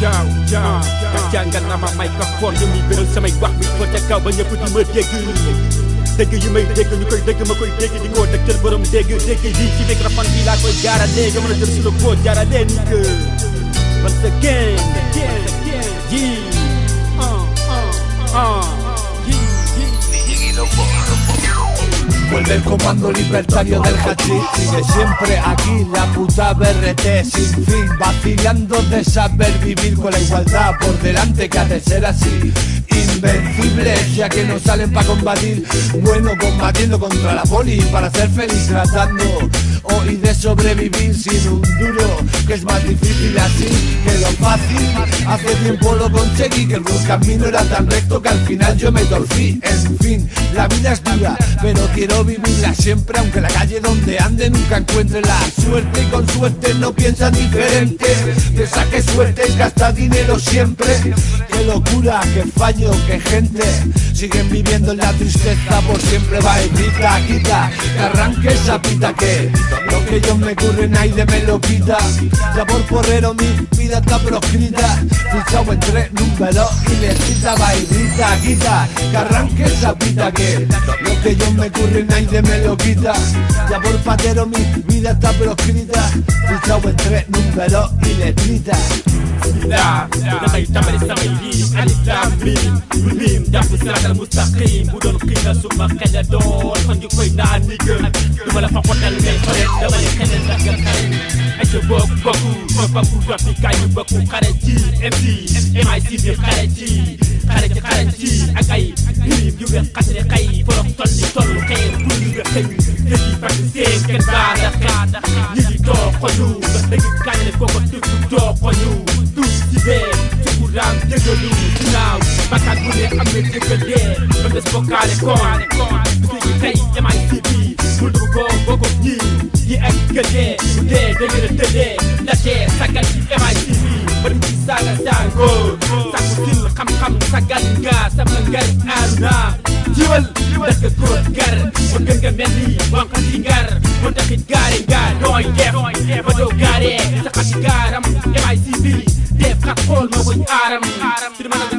jaa jàngal na ma microphone yu muy béral samay wax bi fa ca kaw ba ñëpp di ma dégg. Dégg yi may dégg ñu koy dégg ma koy dégg di ko dëgtal borom dégg dégg yi ci microphone bi laa koy jaaralee. Nga mën a jël si la koo jaaralee ni que. Once again Vuelve el comando libertario del hachís Sigue siempre aquí la puta BRT Sin fin, vacilando de saber vivir Con la igualdad por delante que ha de ser así. Invencibles ya que no salen para combatir. Bueno, combatiendo contra la poli Para ser feliz tratando hoy de sobrevivir sin un duro Que es más difícil así que lo fácil. Hace tiempo lo conseguí Que el buen camino era tan recto que al final yo me torcí. En fin, la vida es dura Pero quiero vivirla siempre Aunque la calle donde ande nunca encuentre la suerte. Y con suerte no piensan diferente Te saque suerte es gastar dinero siempre. Qué locura, qué fallo, qué gente. Siguen viviendo en la tristeza por siempre Va y quita, quita Que arranque esa pita que Lo que yo me ocurre nadie me lo quita. Ya por porrero mi vida está proscrita Fichado entre números y le quita Va y grita, quita Que arranque esa pita que Lo que yo me ocurre nadie me lo quita. Ya por patero mi vida está proscrita Fichado entre números y letrita لا نغي تعمل علي التعميم والميم دعم السرعة المستقيم ودون قيمة ثم قيل دون من يقينا عن نيجر ثم لا فقط الغي فريق لما يخلي الزكاة الخير عيش بوك بوكو بوك بوكو رفي كاي بوكو خارجي ام دي ام اي سي بي خارجي خارجي خارجي اكاي ميم يوبي قتل قاي فرق طلي طلو قاي كل رخي تجي فاكسين كالبعدة نيجي دوق قيود نيجي كاي لكوكو تجي دوق قيود du idée ci courant jégalu ginnaaw bakkaat bu ne am na jégalee des bokkaale koon bis yi tey jamaay si bii bul dugg koo bokkut ñi yi ak gëlee bu dee da ngeen a la tee sagal ci jamaay si bii ba di ci saaga jàngoo sàkku til xam-xam sagal nga sama jiwal dëkk góor gar ba gën nga mel ni wanka ci ngar ba taxit gaare nga nooy def ba doo gaare sa xati gaaram MIC bi def xat xool ma koy aaram si dama nag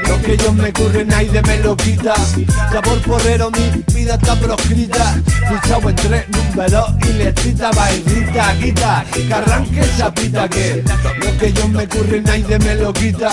Lo que yo me ocurre nadie me lo quita. Ya por porrero mi vida está proscrita. Fichado entre números y letrita grita, quita Que arranque esa pita que Lo que yo me ocurre nadie me lo quita.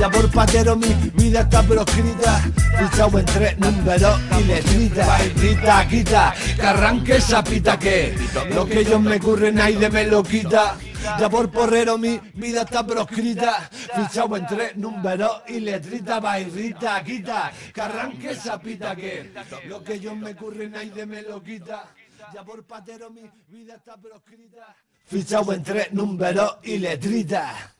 Ya por patero mi vida está proscrita. Fichado entre números y letrita grita, quita Que arranque esa pita que Lo que yo me ocurre nadie me lo quita ya por porrero mi vida está proscrita. Fichado entre números y letrita Bairrita, quita. Que arranque esa pita que Lo que yo me ocurre nadie me lo quita. Ya por patero mi vida está proscrita. Fichado entre números y letrita